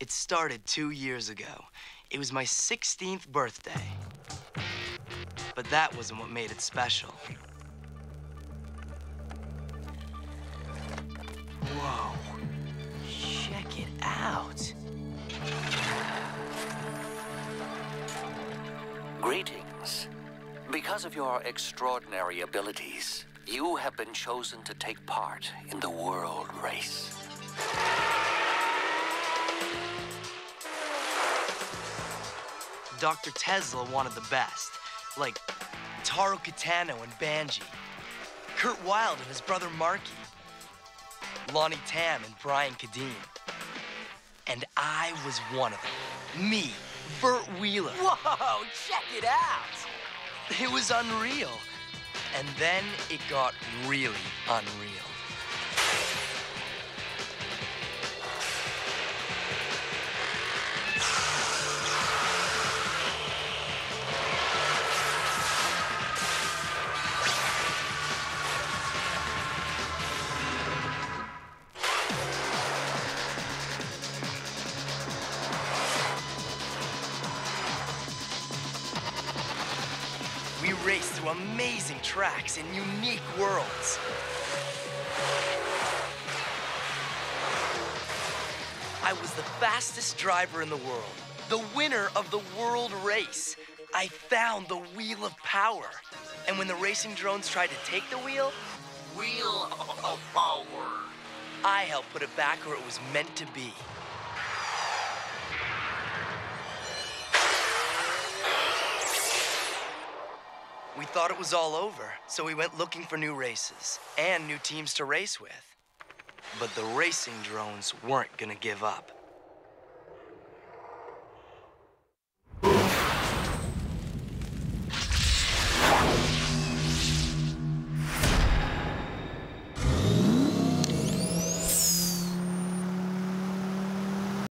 It started two years ago. It was my 16th birthday. But that wasn't what made it special. Whoa. Check it out. Greetings. Because of your extraordinary abilities, you have been chosen to take part in the world race. Dr. Tezla wanted the best, like Taro Kitano and Banjee, Kurt Wylde and his brother Markie, Lani Tam and Brian Kadeem. And I was one of them. Me, Vert Wheeler. Whoa, check it out! It was unreal. And then it got really unreal. We raced through amazing tracks in unique worlds. I was the fastest driver in the world, the winner of the world race. I found the wheel of power. And when the racing drones tried to take the wheel, Wheel of power. I helped put it back where it was meant to be. We thought it was all over, so we went looking for new races and new teams to race with. But the racing drones weren't gonna give up.